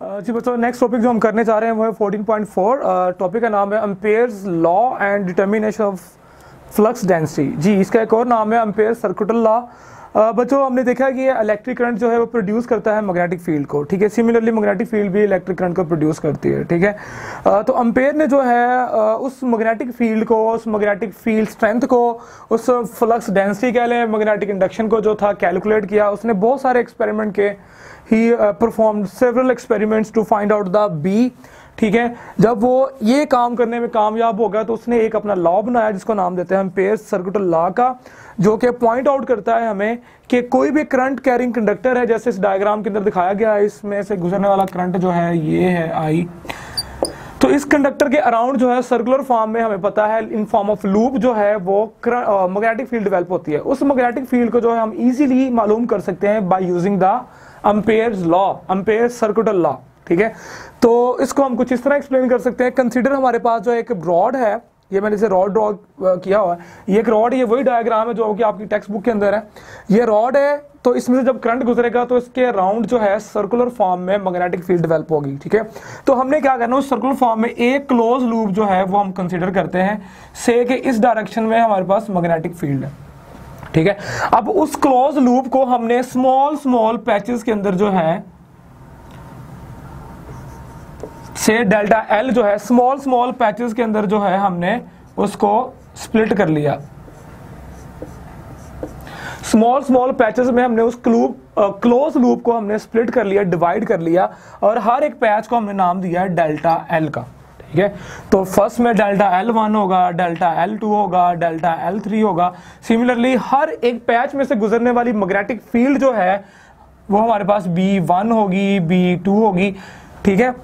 जी, बच्चों next topic जो हम करने जा रहे हैं, वो है 14.4 टॉपिक का नाम है Ampere's law and determination of flux density जी, इसका एक और नाम है अम्पेयर सर्कुटल लॉ बच्चों, हमने देखा कि इलेक्ट्रिक करंट जो है वो प्रोड्यूस करता है मैग्नेटिक फ़ील्ड को, ठीक है? सिमिलरली मैग्नेटिक फ़ील्ड भी इलेक्ट्रिक करंट को प्रोड्यूस करती है, ठीक है? तो अम्पेयर ने जो है उस मैग्नेटिक फ़ील्ड को, उस मैग्नेटिक फ़ील्ड स्ट्रेंथ को, उस फ्लक्स डेंसिटी कह लें मैग्नेटिक इंडक्शन को जो था कैलकुलेट किया। उसने बहुत सारे एक्सपेरिमेंट के ही perform several experiments to find out the B ठीक है? जब वो ये काम करने में कामयाब हो गया तो उसने एक अपना लॉ बनाया, जिसको नाम देते हैं हम पेयर सर्कुटल लॉ का, जो कि पॉइंट आउट करता है हमें कि कोई भी करंट कैरिंग कंडक्टर है, जैसे इस डायग्राम के अंदर दिखाया गया है, इसमें से गुजरने वाला करंट जो है, ये है आई तो इस कंडक्टर के अराउंड जो है सर्कुलर फॉर्म में हमें पता है इन फॉर्म ऑफ़ लूप जो है, वो मैग्नेटिक फ़ील्ड डेवलप होती है। उस मैग्नेटिक फ़ील्ड को जो है, हम इजीली मालूम कर सकते हैं by using the Ampere law Ampere circuital law ठीक है? तो इसको हम कुछ इस तरह एक्सप्लेन कर सकते हैं। कंसिडर हमारे पास जो एक ब्रॉड है, ये मैंने इसे रॉड ड्रॉ किया हुआ है। ये एक रॉड ये वही डायग्राम है जो कि आपकी टेक्स्ट बुक के अंदर है। ये रॉड है तो इसमें से जब करंट गुजरेगा तो इसके राउंड जो है सर्कुलर फॉर्म में मैग्नेटिक फ़ील्ड डेवलप होगी, ठीक है? तो हमने क्या करना उस सर्कुलर फॉर्म में एक क्लोज लूप जो है, वो हम कंसिडर करते हैं। से कि इस डायरेक्शन में हमारे पास मैग्नेटिक फ़ील्ड है, ठीक है? अब उस क्लोज लूप को हमने स्मॉल स्मॉल पैचेस के अंदर जो है से डेल्टा एल जो है स्मॉल स्मॉल पैचेस के अंदर जो है हमने उसको स्प्लिट कर लिया। स्मॉल स्मॉल पैचेस में हमने उस क्लूप क्लोज लूप को हमने स्प्लिट कर लिया डिवाइड कर लिया और हर एक पैच को हमने नाम दिया है डेल्टा एल का, ठीक है? तो फ़र्स्ट में डेल्टा एल वन होगा, डेल्टा एल टू होगा, डेल्टा एल थ्री होगा। सिमिलरली हर एक पैच में से गुजरने वाली मैग्नेटिक फ़ील्ड जो है, वो हमारे पास बी वन होगी बी टू होगी, ठीक है?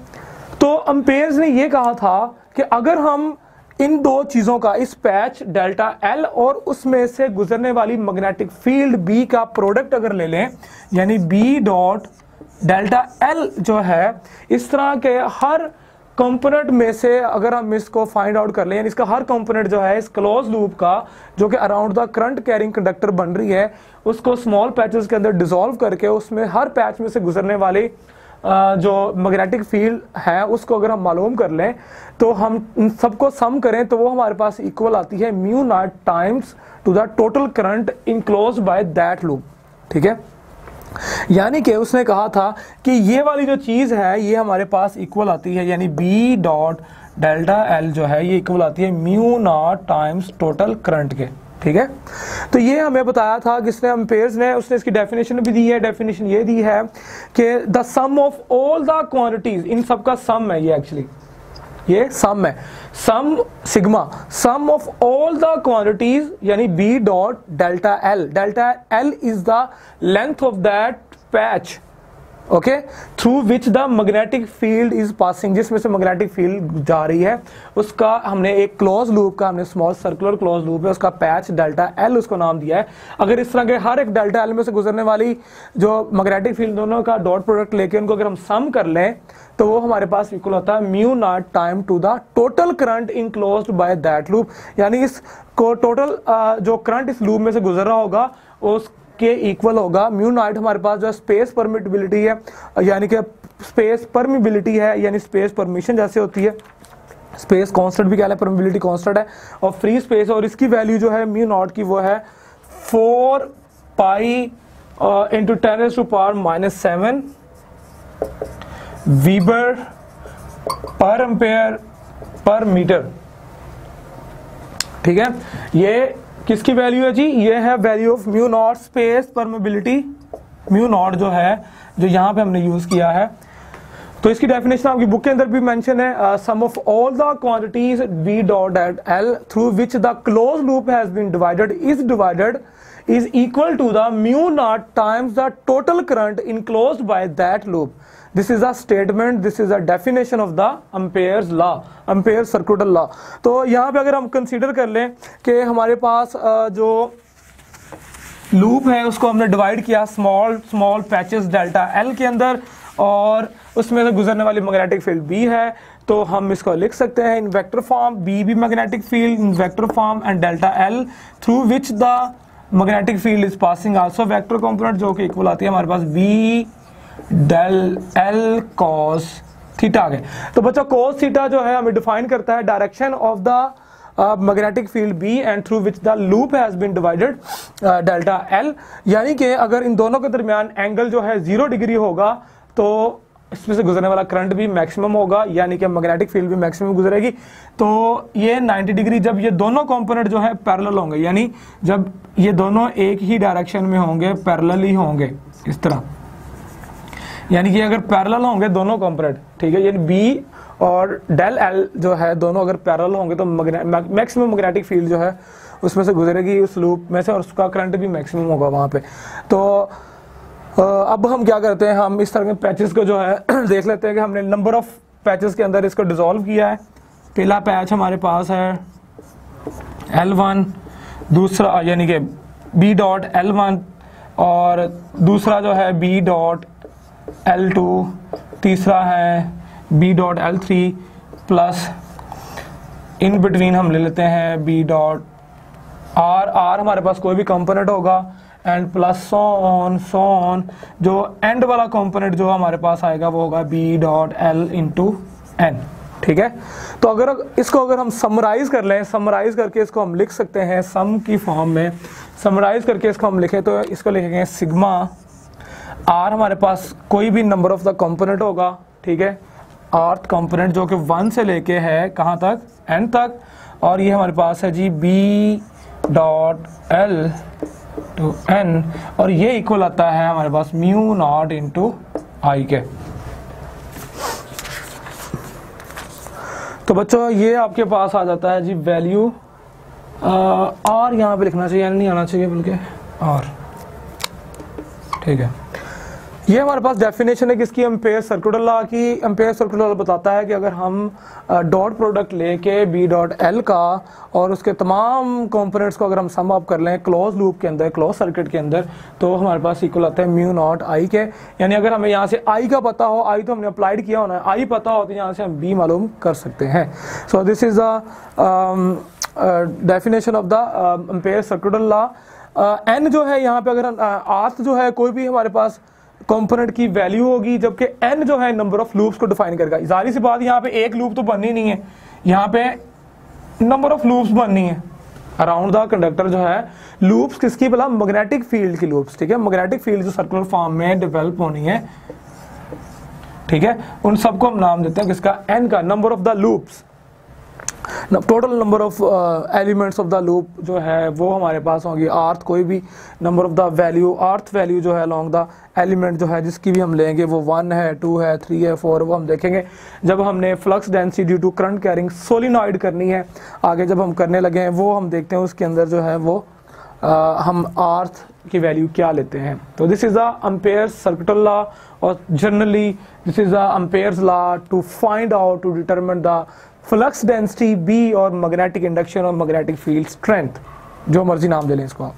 तो अंपेयर्स ने यह कहा था कि अगर हम इन दो चीज़ों का, इस पैच डेल्टा एल और उसमें से गुजरने वाली मैग्नेटिक फ़ील्ड बी का प्रोडक्ट अगर ले लें, यानी बी डॉट डेल्टा एल जो है, इस तरह के हर कंपोनेंट में से अगर हम इसको फाइंड आउट कर लें, यानी इसका हर कंपोनेंट जो है, इस क्लोज लूप का, जो कि around the current carrying conductor बन रही है, उसको स्मॉल पैचेस के अंदर डिसॉल्व करके उसमें हर पैच में से गुजरने वाली जो मैग्नेटिक फ़ील्ड है, उसको अगर हम मालूम कर लें तो हम सबको सम करें तो वो हमारे पास इक्वल आती है mu naught times to the total current enclose by that loop ठीक है? यानी कि उसने कहा था कि ये वाली जो चीज़ है, ये हमारे पास इक्वल आती है, यानी बी डॉट डेल्टा एल जो है, ये इक्वल आती है mu naught times total current के। ठीक है? तो ये हमें बताया था किसने अम्पेयर्स ने, उसने इसकी डेफिनेशन भी दी है डेफिनेशन ये दी है कि the sum of all the quantities इन सब का सम है ये एक्चुअली ये सम है। Sum sigma sum of all the quantities यानी B dot delta L delta L is the length of that patch okay through which the magnetic field is passing जिसमें से magnetic field जा रही है, उसका हमने एक क्लोज लूप का, हमने स्मॉल सर्कुलर क्लोज लूप है, उसका पैच डेल्टा एल उसको नाम दिया है। अगर इस तरह के हर एक डेल्टा एल में से गुजरने वाली जो मैग्नेटिक फ़ील्ड दोनों का डॉट प्रोडक्ट लेके उनको अगर हम सम कर लें तो वो हमारे पास इक्वल होता है mu naught time to the total current enclose by that loop यानी इस को टोटल जो करंट इस लूप में से गुजर रहा होगा, उस के इक्वल होगा। म्यू नाइट हमारे पास जो स्पेस परमिटिबिलिटी है, यानी कि स्पेस परमिबिलिटी है, यानी स्पेस परमिशन जैसे होती है। स्पेस कांस्टेंट भी क्या है परमिबिलिटी कांस्टेंट है। और फ्री स्पेस और इसकी वैल्यू जो है म्यू नॉट की वो है four pi into ten to power minus seven weber per ampere per metre ठीक है? ये किसकी वैल्यू है जी? ये है value of mu naught space permeability mu naught जो है, जो यहाँ पे हमने यूज़ किया है। तो इसकी डेफिनेशन आपकी बुक के अंदर भी मेंशन है। Sum of all the quantities B dot at L through which the close loop has been divided is divided is equal to the mu naught times the total current enclosed by that loop. This is a statement this is a definition of the Ampere law Ampere circular law तो यहाँ पे अगर हम consider कर लें कि हमारे पास जो लूप है, उसको हमने डिवाइड किया small small patches delta L के अंदर और उसमें से गुजरने वाली मैग्नेटिक फ़ील्ड बी है तो हम इसको लिख सकते हैं इन वेक्टर फॉर्म बी भी magnetic field in vector form and delta L through which the magnetic field is passing also vector component जो कि इक्वल आती है हमारे पास B del L cos theta आ गए तो बच्चा कॉस थीटा जो है हमें डिफाइन करता है direction of the magnetic field B and through which the loop has been divided delta L यानी कि अगर इन दोनों के दरमियान एंगल जो है ज़ीरो डिग्री होगा तो इसमें से गुजरने वाला करंट भी मैक्सिमम होगा, यानी कि मैग्नेटिक फ़ील्ड भी मैक्सिमम गुजरेगी। तो ये 90 डिग्री, जब ये दोनों कंपोनेंट जो है पैरेलल होंगे, यानी जब ये दोनों एक ही डायरेक्शन में होंगे पैरेलल ही होंगे, इस तरह। यानी कि अगर पैरेलल होंगे दोनों कंपोनेंट ठीक है, यानी बी और डेल एल जो है, दोनों अगर पैरेलल होंगे तो मैक्सिमम मैग्नेटिक फ़ील्ड जो है, उसमें से गुजरेगी उस लूप में से, और उसका करंट भी मैक्सिमम होगा वहाँ पे। तो अब हम क्या करते हैं, हम इस तरह के पैचेस को जो है, देख लेते हैं कि हमने नंबर ऑफ़ पैचेस के अंदर इसको डिजोल्व किया है। पहला पैच हमारे पास है L1 दूसरा, यानी कि B डॉट एल वन और दूसरा जो है B डॉट L2 तीसरा है B dot L three plus in between हम ले लेते हैं B डॉट आर आर हमारे पास कोई भी कंपोनेंट होगा। And plus so on so on जो एंड वाला कंपोनेंट जो हमारे पास आएगा वो होगा B dot L into N ठीक है? तो अगर इसको अगर हम समराइज कर लें समराइज करके इसको हम लिख सकते हैं सम की फॉर्म में। समराइज करके इसको हम लिखें तो इसको लिखेंगे सिग्मा आर हमारे पास कोई भी नंबर ऑफ़ द कंपोनेंट होगा, ठीक है? आर्थ कंपोनेंट जो कि वन से लेके है, कहाँ तक? एन तक। और ये हमारे पास है जी B dot L to N और ये इक्वल आता है हमारे पास म्यू नॉट इंटू आई के। तो बच्चों, ये आपके पास आ जाता है जी वैल्यू और यहाँ पे लिखना चाहिए एन नहीं आना चाहिए, बल्कि और ठीक है। ये हमारे पास डेफिनेशन है किसकी एम्पेयर सर्कुलर लॉ की एम्पेयर सर्कुलर लॉ बताता है कि अगर हम डॉट प्रोडक्ट लेके बी डॉट एल का और उसके तमाम कंपोनेंट्स को अगर हम सम अप कर लें क्लोज लूप के अंदर क्लोज सर्किट के अंदर तो हमारे पास इक्वल आता है म्यू नॉट आई के। यानी अगर हमें यहाँ से आई का पता हो आई तो हमने अप्लाइड किया होना है। आई पता हो तो यहाँ से हम बी मालूम कर सकते हैं। So this is the definition of the Ampere circular law N जो है यहाँ पे अगर आर्थ जो है, कोई भी हमारे पास कंपोनेंट की वैल्यू होगी, जबकि एन जो है नंबर ऑफ़ लूप्स को डिफाइन करेगा। जारी सी बात, यहाँ पे एक लूप तो बननी नहीं है। यहाँ पे नंबर ऑफ़ लूप्स बननी है। अराउंड द कंडक्टर जो है लूप्स किसकी बोला? मैग्नेटिक फ़ील्ड की लूप्स ठीक है? मैग्नेटिक फ़ील्ड जो सर्कुलर फॉर्म में डेवलप होनी है, ठीक है? उन सबको हम नाम देते हैं, किसका? एन का number of the loops total number of elements of the loop जो है वो हमारे पास होंगी। आर्थ कोई भी number of the value rth value जो है अलॉन्ग द एलिमेंट जो है जिसकी भी हम लेंगे वो वन है टू है थ्री है फोर वो हम देखेंगे। जब हमने flux density due to current carrying solenoid करनी है आगे जब हम करने लगे हैं वो हम देखते हैं उसके अंदर जो है वो आ, हम आर्थ की वैल्यू क्या लेते हैं? तो this is Ampere circuital law और generally this is Ampere law to find out to determine the flux density B और मैग्नेटिक इंडक्शन और मैग्नेटिक फ़ील्ड स्ट्रेंथ जो मर्ज़ी नाम दे लें इसको आप।